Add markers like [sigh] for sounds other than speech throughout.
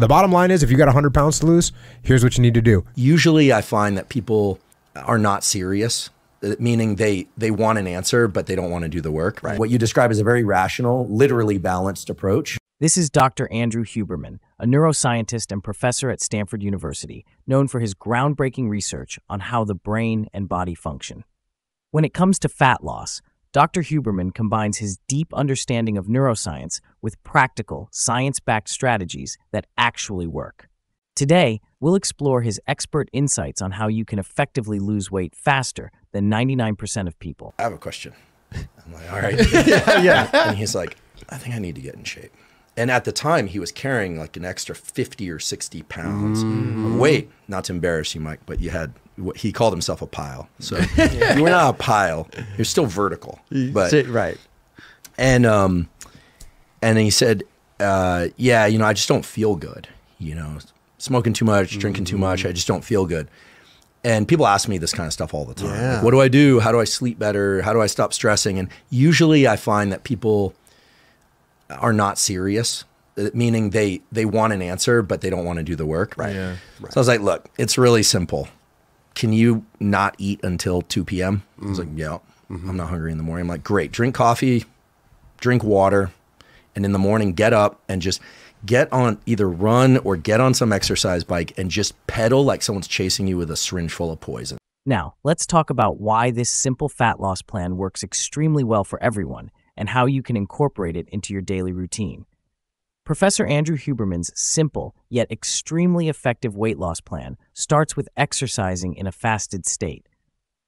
The bottom line is if you got 100 pounds to lose, here's what you need to do. Usually, I find that people are not serious, uh, meaning they they want an answer, but they don't want to do the work. Right. What you describe is a very rational, literally balanced approach. This is Dr. Andrew Huberman, a neuroscientist and professor at Stanford University, known for his groundbreaking research on how the brain and body function. When it comes to fat loss, Dr. Huberman combines his deep understanding of neuroscience with practical, science backed strategies that actually work. Today, we'll explore his expert insights on how you can effectively lose weight faster than 99% of people. I have a question. [laughs] I'm like, all right. yeah, [laughs] yeah. And he's like, I think I need to get in shape. And at the time, he was carrying like an extra 50 or 60 pounds mm-hmm. of weight. Not to embarrass you, Mike, but you had, what he called himself a pile. So [laughs] yeah. you were not a pile. You're still vertical. But, right. And, um, and he said, uh, yeah, you know, I just don't feel good. You know, smoking too much, drinking too much. I just don't feel good. And people ask me this kind of stuff all the time. Yeah. Like, what do I do? How do I sleep better? How do I stop stressing? And usually I find that people are not serious, uh, meaning they they want an answer but they don't want to do the work. Right. Yeah. Right. So I was like, look, it's really simple. Can you not eat until 2 p.m.? Mm. I was like, yeah, mm-hmm. I'm not hungry in the morning. I'm like, great. Drink coffee, drink water, and in the morning get up and just get on either run or get on some exercise bike and just pedal like someone's chasing you with a syringe full of poison. Now, let's talk about why this simple fat loss plan works extremely well for everyone and how you can incorporate it into your daily routine. Professor Andrew Huberman's simple yet extremely effective weight loss plan starts with exercising in a fasted state.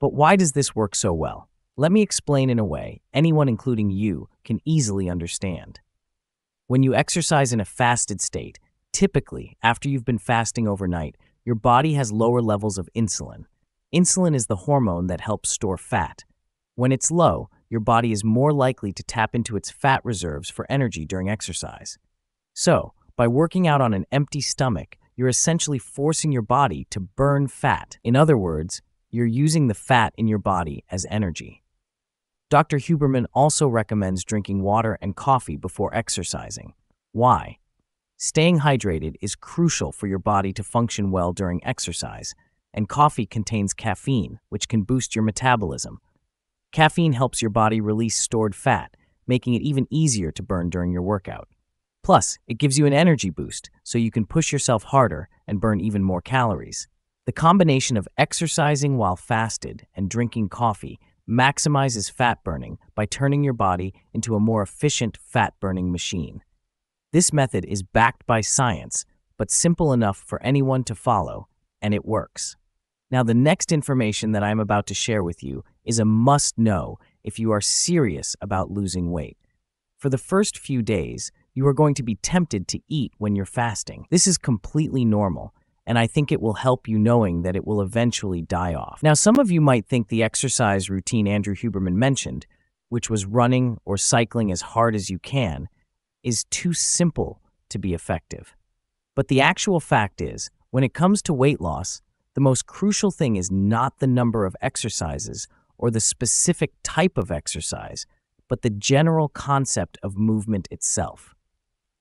But why does this work so well? Let me explain in a way anyone, including you, can easily understand. When you exercise in a fasted state, typically after you've been fasting overnight, your body has lower levels of insulin. Insulin is the hormone that helps store fat. When it's low, your body is more likely to tap into its fat reserves for energy during exercise. So, by working out on an empty stomach, you're essentially forcing your body to burn fat. In other words, you're using the fat in your body as energy. Dr. Huberman also recommends drinking water and coffee before exercising. Why? Staying hydrated is crucial for your body to function well during exercise, and coffee contains caffeine, which can boost your metabolism, Caffeine helps your body release stored fat, making it even easier to burn during your workout. Plus, it gives you an energy boost so you can push yourself harder and burn even more calories. The combination of exercising while fasted and drinking coffee maximizes fat burning by turning your body into a more efficient fat burning machine. This method is backed by science, but simple enough for anyone to follow, and it works. Now, the next information that I'm about to share with you is a must know if you are serious about losing weight. For the first few days, you are going to be tempted to eat when you're fasting. This is completely normal, and I think it will help you knowing that it will eventually die off. Now, some of you might think the exercise routine Andrew Huberman mentioned, which was running or cycling as hard as you can, is too simple to be effective. But the actual fact is, when it comes to weight loss, the most crucial thing is not the number of exercises or the specific type of exercise, but the general concept of movement itself.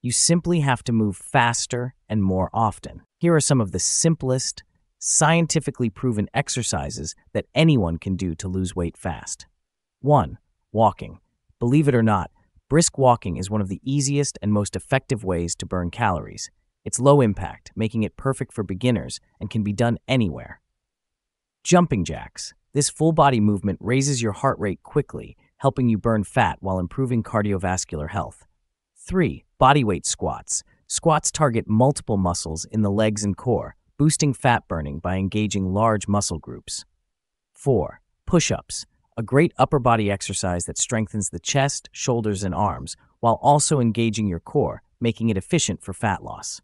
You simply have to move faster and more often. Here are some of the simplest, scientifically proven exercises that anyone can do to lose weight fast. 1. Walking. Believe it or not, brisk walking is one of the easiest and most effective ways to burn calories. It's low impact, making it perfect for beginners and can be done anywhere. Jumping jacks. This full body movement raises your heart rate quickly, helping you burn fat while improving cardiovascular health. 3. Bodyweight squats. Squats target multiple muscles in the legs and core, boosting fat burning by engaging large muscle groups. 4. Push ups. A great upper body exercise that strengthens the chest, shoulders, and arms while also engaging your core, making it efficient for fat loss.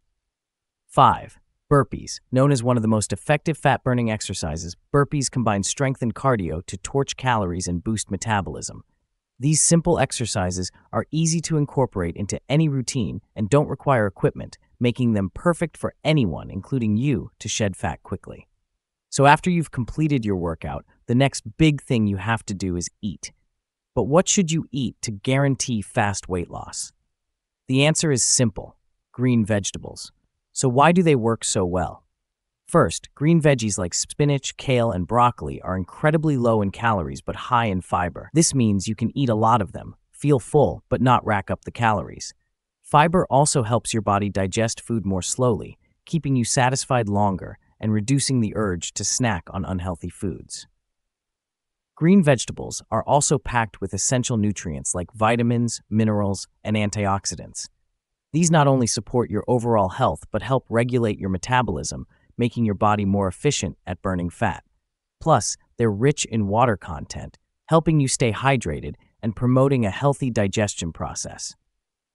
5. Burpees. Known as one of the most effective fat burning exercises, burpees combine strength and cardio to torch calories and boost metabolism. These simple exercises are easy to incorporate into any routine and don't require equipment, making them perfect for anyone, including you, to shed fat quickly. So, after you've completed your workout, the next big thing you have to do is eat. But what should you eat to guarantee fast weight loss? The answer is simple green vegetables. So, why do they work so well? First, green veggies like spinach, kale, and broccoli are incredibly low in calories but high in fiber. This means you can eat a lot of them, feel full, but not rack up the calories. Fiber also helps your body digest food more slowly, keeping you satisfied longer and reducing the urge to snack on unhealthy foods. Green vegetables are also packed with essential nutrients like vitamins, minerals, and antioxidants. These not only support your overall health but help regulate your metabolism, making your body more efficient at burning fat. Plus, they're rich in water content, helping you stay hydrated and promoting a healthy digestion process.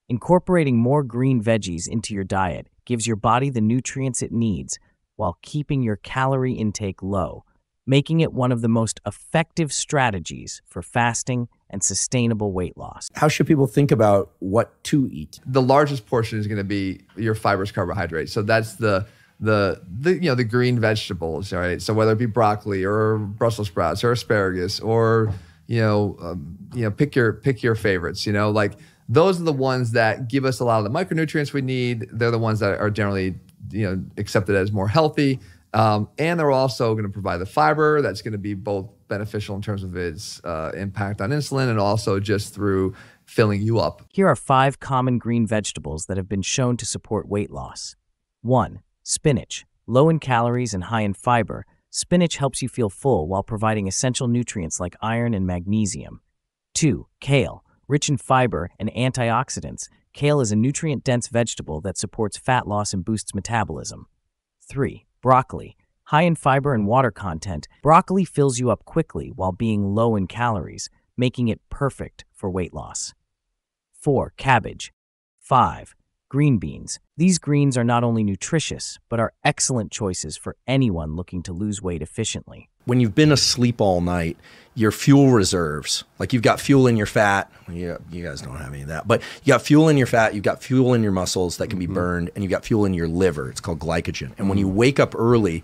Incorporating more green veggies into your diet gives your body the nutrients it needs while keeping your calorie intake low, making it one of the most effective strategies for fasting and sustainable weight loss. How should people think about what to eat? The largest portion is going to be your fibrous carbohydrates. So that's the the the you know the green vegetables, right? So whether it be broccoli or Brussels sprouts or asparagus or you know um, you know pick your pick your favorites. You know like those are the ones that give us a lot of the micronutrients we need. They're the ones that are generally you know accepted as more healthy. Um, and they're also going to provide the fiber that's going to be both beneficial in terms of its uh, impact on insulin and also just through filling you up. Here are five common green vegetables that have been shown to support weight loss. 1. Spinach. Low in calories and high in fiber, spinach helps you feel full while providing essential nutrients like iron and magnesium. 2. Kale. Rich in fiber and antioxidants, kale is a nutrient dense vegetable that supports fat loss and boosts metabolism. 3. Broccoli. High in fiber and water content, broccoli fills you up quickly while being low in calories, making it perfect for weight loss. 4. Cabbage. 5. Green beans. These greens are not only nutritious, but are excellent choices for anyone looking to lose weight efficiently. When you've been asleep all night, your fuel reserves, like you've got fuel in your fat, you, you guys don't have any of that, but you got fuel in your fat, you've got fuel in your muscles that can be mm-hmm. burned, and you've got fuel in your liver. It's called glycogen. And when you mm-hmm. wake up early,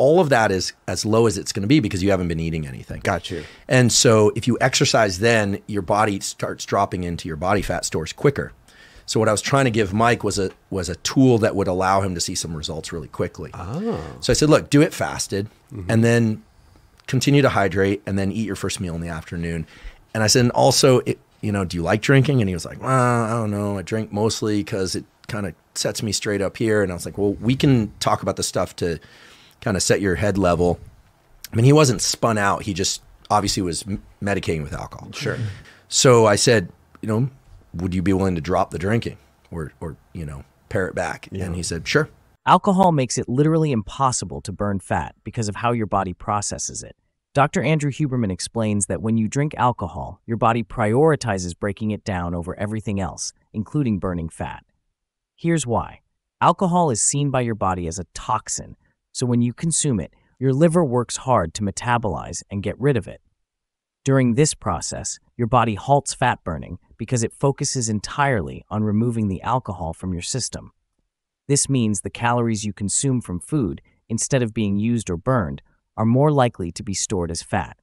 all of that is as low as it's going to be because you haven't been eating anything. Got you. And so if you exercise then, your body starts dropping into your body fat stores quicker. So what I was trying to give Mike was a was a tool that would allow him to see some results really quickly. Oh. So I said, look, do it fasted mm-hmm. and then continue to hydrate and then eat your first meal in the afternoon. And I said, and also, it, you know, do you like drinking? And he was like, well, I don't know. I drink mostly because it kind of sets me straight up here. And I was like, well, we can talk about the stuff to kind of set your head level. I mean, he wasn't spun out. He just obviously was m- medicating with alcohol. Sure. So I said, you know, would you be willing to drop the drinking or, or you know, pare it back? And he said, sure. Alcohol makes it literally impossible to burn fat because of how your body processes it. Dr. Andrew Huberman explains that when you drink alcohol, your body prioritizes breaking it down over everything else, including burning fat. Here's why alcohol is seen by your body as a toxin, so when you consume it, your liver works hard to metabolize and get rid of it. During this process, your body halts fat burning because it focuses entirely on removing the alcohol from your system. This means the calories you consume from food, instead of being used or burned, are more likely to be stored as fat.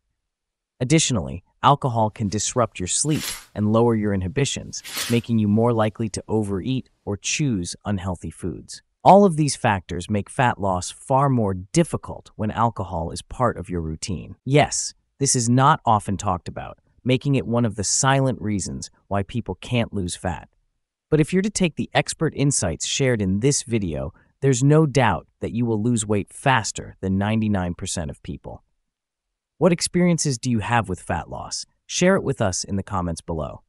Additionally, alcohol can disrupt your sleep and lower your inhibitions, making you more likely to overeat or choose unhealthy foods. All of these factors make fat loss far more difficult when alcohol is part of your routine. Yes, this is not often talked about, making it one of the silent reasons why people can't lose fat. But if you're to take the expert insights shared in this video, there's no doubt that you will lose weight faster than 99% of people. What experiences do you have with fat loss? Share it with us in the comments below.